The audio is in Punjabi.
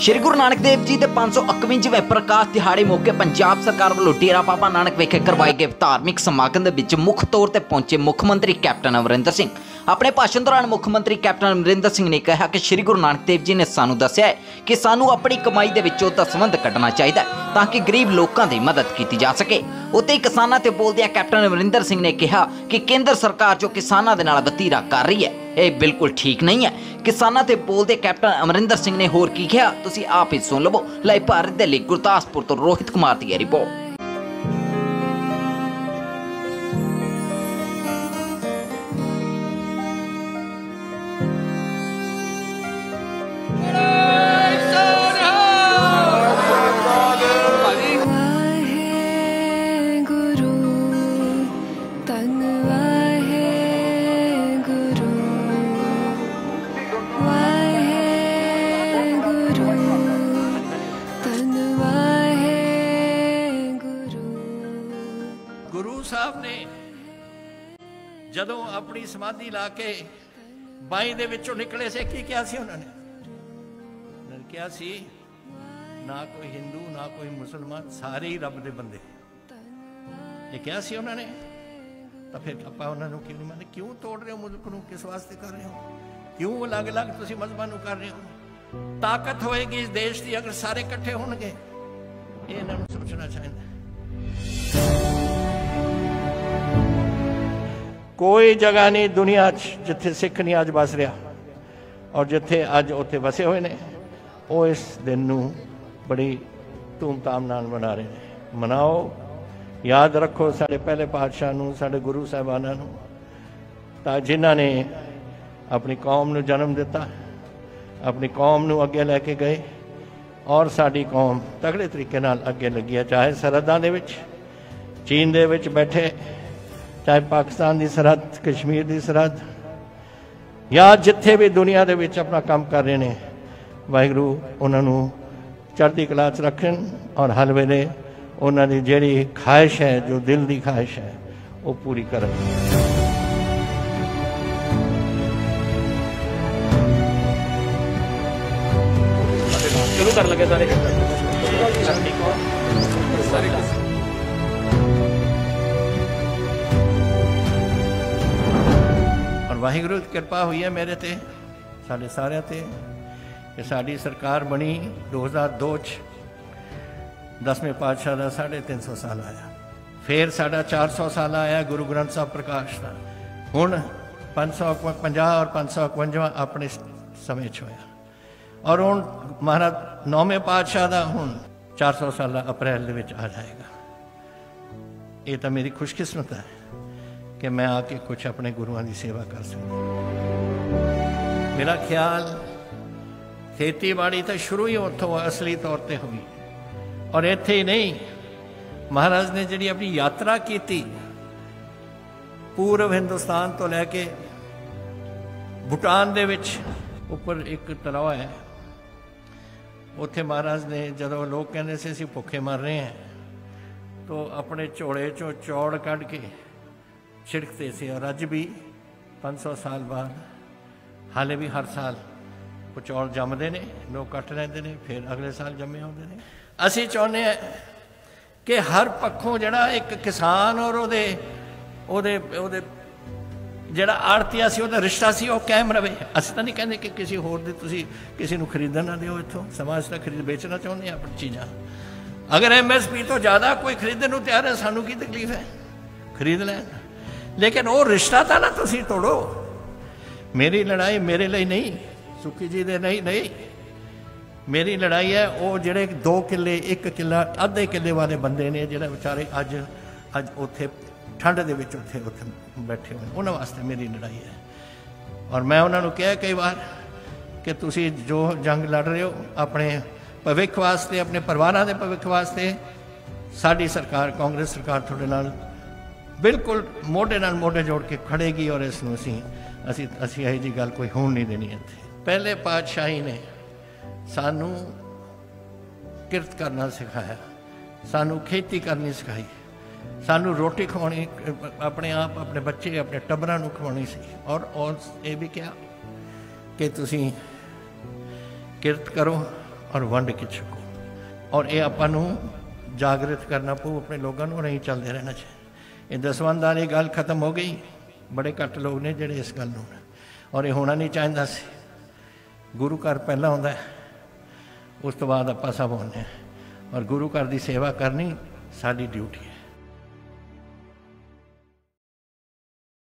ਸ਼੍ਰੀ ਗੁਰੂ ਨਾਨਕ ਦੇਵ ਜੀ ਦੇ 551ਵੇਂ ਪ੍ਰਕਾਸ਼ ਦਿਹਾੜੇ ਮੌਕੇ ਪੰਜਾਬ ਸਰਕਾਰ ਵੱਲੋਂ ਡੇਰਾ ਬਾਬਾ ਨਾਨਕ ਵਿਖੇ ਕਰਵਾਏ ਗਏ ਧਾਰਮਿਕ ਸਮਾਗਮ ਦੇ ਵਿੱਚ ਮੁੱਖ ਤੌਰ ਤੇ ਪਹੁੰਚੇ ਮੁੱਖ ਮੰਤਰੀ ਕੈਪਟਨ ਅਮਰਿੰਦਰ ਸਿੰਘ ਆਪਣੇ ਭਾਸ਼ਣ ਦੌਰਾਨ ਮੁੱਖ ਮੰਤਰੀ ਕੈਪਟਨ ਅਮਰਿੰਦਰ ਸਿੰਘ ਨੇ ਕਿਹਾ ਕਿ ਸ਼੍ਰੀ ਗੁਰੂ ਨਾਨਕ ਦੇਵ ਜੀ ਨੇ ਸਾਨੂੰ ਦੱਸਿਆ ਹੈ ਕਿ ਸਾਨੂੰ ਆਪਣੀ ਕਮਾਈ ਦੇ ਵਿੱਚੋਂ ਦਸਵੰਧ ਕੱਢਣਾ ਚਾਹੀਦਾ ਹੈ ਤਾਂ ਕਿ ਗਰੀਬ ਲੋਕਾਂ ਦੀ ਮਦਦ ਕੀਤੀ ਜਾ ਸਕੇ। ਉੱਤੇ ਕਿਸਾਨਾਂ ਤੇ ਬੋਲਦਿਆਂ ਕੈਪਟਨ ਅਮਰਿੰਦਰ ਸਿੰਘ ਨੇ ਕਿਹਾ ਕਿ ਕੇਂਦਰ ਸਰਕਾਰ ਜੋ ਕਿਸਾਨਾਂ ਦੇ ਨਾਲ ਵਤੀਰਾ ਕਰ ਰਹੀ ਹੈ, ਇਹ ਬਿਲਕੁਲ ਠੀਕ ਨਹੀਂ ਹੈ। ਕਿਸਾਨਾਂ ਤੇ ਬੋਲਦੇ ਕੈਪਟਨ ਅਮਰਿੰਦਰ ਸਿੰਘ ਨੇ ਹੋਰ ਕੀ ਕਿਹਾ, ਤੁਸੀਂ ਆਪ ਹੀ ਸੁਣ ਲਵੋ। ਲਾਈਵ ਭਾਰਤ ਦੇ ਲਈ ਗੁਰਦਾਸਪੁਰ ਤੋਂ ਰੋਹਿਤ ਕੁਮਾਰ ਦੀ ਇਹ ਰਿਪੋਰਟ। ਸਾਹਿਬ ਨੇ ਜਦੋਂ ਆਪਣੀ ਸਮਾਧੀ ਲਾ ਕੇ ਬਾਈ ਦੇ ਵਿੱਚੋਂ ਨਿਕਲੇ ਸੀ, ਕੀ ਕਿਹਾ ਸੀ ਉਹਨਾਂ ਨੇ ਉਹਨਾਂ ਨੇ? ਕਿਹਾ ਸੀ, ਨਾ ਕੋਈ ਹਿੰਦੂ, ਨਾ ਕੋਈ ਮੁਸਲਮਾਨ, ਸਾਰੇ ਹੀ ਰੱਬ ਦੇ ਬੰਦੇ। ਇਹ ਕਿਹਾ ਸੀ ਉਹਨਾਂ ਨੇ, ਤਾਂ ਫਿਰ ਆਪਾਂ ਉਹਨਾਂ ਨੂੰ ਕਿਉਂ ਨਹੀਂ ਮੰਨਦੇ? ਕਿਉਂ ਤੋੜ ਰਹੇ ਹੋ ਮੁਲਕ ਨੂੰ? ਕਿਸ ਵਾਸਤੇ ਕਰ ਰਹੇ ਹੋ? ਕਿਉਂ ਅਲੱਗ-ਅਲੱਗ ਤੁਸੀਂ ਮਜ਼ਹਬਾਂ ਨੂੰ ਕਰ ਰਹੇ ਹੋ? ਤਾਕਤ ਹੋਏਗੀ ਇਸ ਦੇਸ਼ ਦੀ, ਅਗਰ ਸਾਰੇ ਇਕੱਠੇ ਹੋਣਗੇ। ਇਹ ਇਹਨਾਂ ਨੂੰ ਸੋਚਣਾ ਚਾਹੀਦਾ। ਕੋਈ ਜਗ੍ਹਾ ਨਹੀਂ ਦੁਨੀਆ 'ਚ ਜਿੱਥੇ ਸਿੱਖ ਨਹੀਂ ਅੱਜ ਵਸ ਰਿਹਾ। ਔਰ ਜਿੱਥੇ ਅੱਜ ਉੱਥੇ ਵਸੇ ਹੋਏ ਨੇ। ਉਹ ਇਸ ਦਿਨ ਨੂੰ ਬੜੀ ਧੂਮਧਾਮ ਨਾਲ ਮਨਾ ਰਹੇ ਨੇ। ਮਨਾਓ, ਯਾਦ ਰੱਖੋ ਸਾਡੇ ਪਹਿਲੇ ਪਾਤਸ਼ਾਹ ਨੂੰ, ਸਾਡੇ ਗੁਰੂ ਸਾਹਿਬਾਨਾਂ ਨੂੰ, ਤਾਂ ਜਿਨ੍ਹਾਂ ਨੇ ਆਪਣੀ ਕੌਮ ਨੂੰ ਜਨਮ ਦਿੱਤਾ, ਆਪਣੀ ਕੌਮ ਨੂੰ ਅੱਗੇ ਲੈ ਕੇ ਗਏ ਔਰ ਸਾਡੀ ਕੌਮ ਤਗੜੇ ਤਰੀਕੇ ਨਾਲ ਅੱਗੇ ਲੱਗੀ ਹੈ। ਚਾਹੇ ਸਰਹੱਦਾਂ ਦੇ ਵਿੱਚ, ਚੀਨ ਦੇ ਵਿੱਚ ਬੈਠੇ, ਚਾਹੇ ਪਾਕਿਸਤਾਨ ਦੀ ਸਰਹੱਦ, ਕਸ਼ਮੀਰ ਦੀ ਸਰਹੱਦ, ਜਾਂ ਜਿੱਥੇ ਵੀ ਦੁਨੀਆ ਦੇ ਵਿੱਚ ਆਪਣਾ ਕੰਮ ਕਰ ਰਹੇ ਨੇ ਵਾਹਿਗੁਰੂ ਉਹਨਾਂ ਨੂੰ ਚੜ੍ਹਦੀ ਕਲਾ 'ਚ ਰੱਖਣ ਔਰ ਹਰ ਵੇਲੇ ਉਹਨਾਂ ਦੀ ਜਿਹੜੀ ਖਾਹਿਸ਼ ਹੈ ਜੋ ਦਿਲ ਦੀ ਖਾਹਿਸ਼ ਹੈ ਉਹ ਪੂਰੀ ਕਰਨ। ਸ਼ੁਰੂ ਕਰਨ ਲੱਗੇ ਸਾਰੇ। ਔਰ ਵਾਹਿਗੁਰੂ ਦੀ ਕਿਰਪਾ ਹੋਈ ਹੈ ਮੇਰੇ ਤੇ ਸਾਡੇ ਸਾਰਿਆਂ ਤੇ। ਕਿ ਸਾਡੀ ਸਰਕਾਰ ਬਣੀ 2002 ਚ। ਦਸਵੇਂ ਪਾਤਸ਼ਾਹ ਦਾ 350 ਸਾਲ ਆਇਆ। ਫਿਰ ਸਾਡਾ 400 ਸਾਲ ਆਇਆ ਗੁਰੂ ਗ੍ਰੰਥ ਸਾਹਿਬ ਪ੍ਰਕਾਸ਼ ਦਾ। ਹੁਣ 550 ਔਰ 551 ਆਪਣੇ ਸਮੇਂ ਚ ਹੋਇਆ। ਔਰ ਹੁਣ ਮਹਾਰਾਜ ਨੌਵੇਂ ਪਾਤਸ਼ਾਹ ਦਾ ਹੁਣ 400 ਸਾਲ ਅਪ੍ਰੈਲ ਦੇ ਵਿੱਚ ਆ ਜਾਏਗਾ। ਇਹ ਤਾਂ ਮੇਰੀ ਖੁਸ਼ਕਿਸਮਤ ਹੈ ਕਿ ਮੈਂ ਆ ਕੇ ਕੁਝ ਆਪਣੇ ਗੁਰੂਆਂ ਦੀ ਸੇਵਾ ਕਰ ਸਕਾਂ ਮੇਰਾ ਖਿਆਲ ਖੇਤੀਬਾੜੀ ਤਾਂ ਸ਼ੁਰੂ ਹੀ ਉੱਥੋਂ ਅਸਲੀ ਤੌਰ ਤੇ ਹੋਈ। ਔਰ ਇੱਥੇ ਹੀ ਨਹੀਂ, ਮਹਾਰਾਜ ਨੇ ਜਿਹੜੀ ਆਪਣੀ ਯਾਤਰਾ ਕੀਤੀ, ਪੂਰਬ ਹਿੰਦੁਸਤਾਨ ਤੋਂ ਲੈ ਕੇ ਭੂਟਾਨ ਦੇ ਵਿੱਚ ਉੱਪਰ ਇੱਕ ਤਲਾਅ ਹੈ। ਉੱਥੇ ਮਹਾਰਾਜ ਨੇ ਜਦੋਂ ਲੋਕ ਕਹਿੰਦੇ ਸੀ, ਅਸੀਂ ਭੁੱਖੇ ਮਰ ਰਹੇ ਹਾਂ, ਤੋ ਆਪਣੇ ਝੋਲੇ ਚੋਂ ਚੌੜ ਕੱਢ ਕੇ ਛਿੜਕਦੇ ਸੀ। ਔਰ ਅੱਜ ਵੀ 500 ਸਾਲ ਬਾਅਦ, ਹਾਲੇ ਵੀ ਹਰ ਸਾਲ ਉਹ ਚੌਲ ਜੰਮਦੇ ਨੇ, ਲੋਕ ਇਕੱਠ ਲੈਂਦੇ ਨੇ, ਫਿਰ ਅਗਲੇ ਸਾਲ ਜੰਮੇ ਆਉਂਦੇ ਨੇ। ਅਸੀਂ ਚਾਹੁੰਦੇ ਹਾਂ ਕਿ ਹਰ ਪੱਖੋਂ ਜਿਹੜਾ ਇੱਕ ਕਿਸਾਨ ਔਰ ਉਹਦੇ ਉਹਦੇ ਉਹਦੇ ਜਿਹੜਾ ਆੜਤੀਆ ਸੀ, ਉਹਦਾ ਰਿਸ਼ਤਾ ਸੀ, ਉਹ ਕਾਇਮ ਰਵੇ ਅਸੀਂ ਤਾਂ ਨਹੀਂ ਕਹਿੰਦੇ ਕਿ ਕਿਸੇ ਹੋਰ ਦੀ ਤੁਸੀਂ ਕਿਸੇ ਨੂੰ ਖਰੀਦਣ ਨਾ ਦਿਓ ਇੱਥੋਂ। ਸਮਾਜ ਦਾ ਖਰੀਦ ਵੇਚਣਾ ਚਾਹੁੰਦੇ ਆ ਆਪਣੀ ਚੀਜ਼ਾਂ। ਅਗਰ ਐਮਐਸਪੀ ਤੋਂ ਜ਼ਿਆਦਾ ਕੋਈ ਖਰੀਦਣ ਨੂੰ ਤਿਆਰ ਹੈ, ਸਾਨੂੰ ਕੀ ਤਕਲੀਫ ਹੈ? ਖਰੀਦ ਲੈਣ। ਲੇਕਿਨ ਉਹ ਰਿਸ਼ਤਾ ਤਾਂ ਨਾ ਤੁਸੀਂ ਤੋੜੋ। ਮੇਰੀ ਲੜਾਈ ਮੇਰੇ ਲਈ ਨਹੀਂ। ਸੁਖੀ ਜੀ ਦੇ ਨਹੀਂ ਨਹੀਂ। ਮੇਰੀ ਲੜਾਈ ਹੈ, ਉਹ ਜਿਹੜੇ 2 ਕਿੱਲੇ 1 ਕਿੱਲਾ, ਅੱਧੇ ਕਿੱਲੇ ਵਾਲੇ ਬੰਦੇ ਨੇ ਜਿਹੜੇ ਵਿਚਾਰੇ ਅੱਜ ਅੱਜ ਉੱਥੇ, ਠੰਡ ਦੇ ਵਿੱਚ ਉੱਥੇ ਉੱਥੇ ਬੈਠੇ ਹੋਏ ਉਹਨਾਂ ਵਾਸਤੇ ਮੇਰੀ ਲੜਾਈ ਹੈ। ਔਰ ਮੈਂ ਉਹਨਾਂ ਨੂੰ ਕਿਹਾ ਕਈ ਵਾਰ ਕਿ ਤੁਸੀਂ ਜੋ ਜੰਗ ਲੜ ਰਹੇ ਹੋ, ਆਪਣੇ ਭਵਿੱਖ ਵਾਸਤੇ, ਆਪਣੇ ਪਰਿਵਾਰਾਂ ਦੇ ਭਵਿੱਖ ਵਾਸਤੇ, ਸਾਡੀ ਸਰਕਾਰ, ਕਾਂਗਰਸ ਸਰਕਾਰ ਤੁਹਾਡੇ ਨਾਲ ਬਿਲਕੁਲ ਮੋਢੇ ਨਾਲ ਮੋਢੇ ਜੋੜ ਕੇ ਖੜੇਗੀ ਔਰ ਇਸ ਨੂੰ ਅਸੀਂ ਅਸੀਂ ਅਸੀਂ ਇਹ ਜੀ ਗੱਲ ਕੋਈ ਹੋਣ ਨਹੀਂ ਦੇਣੀ ਇੱਥੇ। ਪਹਿਲੇ ਪਾਤਸ਼ਾਹੀ ਨੇ ਸਾਨੂੰ ਕਿਰਤ ਕਰਨਾ ਸਿਖਾਇਆ। ਸਾਨੂੰ ਖੇਤੀ ਕਰਨੀ ਸਿਖਾਈ। ਸਾਨੂੰ ਰੋਟੀ ਖਵਾਉਣੀ, ਆਪਣੇ ਆਪ, ਆਪਣੇ ਬੱਚੇ, ਆਪਣੇ ਟੱਬਰਾਂ ਨੂੰ ਖਵਾਉਣੀ ਸੀ। ਔਰ ਔਰ ਇਹ ਵੀ ਕਿਹਾ ਕਿ ਤੁਸੀਂ ਕਿਰਤ ਕਰੋ ਔਰ ਵੰਡ ਕੇ ਛਕੋ। ਔਰ ਇਹ ਆਪਾਂ ਨੂੰ ਜਾਗਰਿਤ ਕਰਨਾ ਪਊ, ਆਪਣੇ ਲੋਕਾਂ ਨੂੰ ਨਹੀਂ ਚੱਲਦੇ ਰਹਿਣਾ ਚਾਹੀਦਾ। ਇਹ ਦਸਵੰਦਾਂ ਦੀ ਗੱਲ ਖਤਮ ਹੋ ਗਈ। ਬੜੇ ਘੱਟ ਲੋਕ ਨੇ ਜਿਹੜੇ ਇਸ ਗੱਲ ਨੂੰ। ਔਰ ਇਹ ਹੋਣਾ ਨਹੀਂ ਚਾਹੀਦਾ ਸੀ। ਗੁਰੂ ਘਰ ਪਹਿਲਾਂ ਆਉਂਦਾ ਉਸ ਤੋਂ ਬਾਅਦ ਆਪਾਂ ਸਭ ਆਉਂਦੇ ਹਾਂ। ਔਰ ਗੁਰੂ ਘਰ ਦੀ ਸੇਵਾ ਕਰਨੀ ਸਾਡੀ ਡਿਊਟੀ ਹੈ।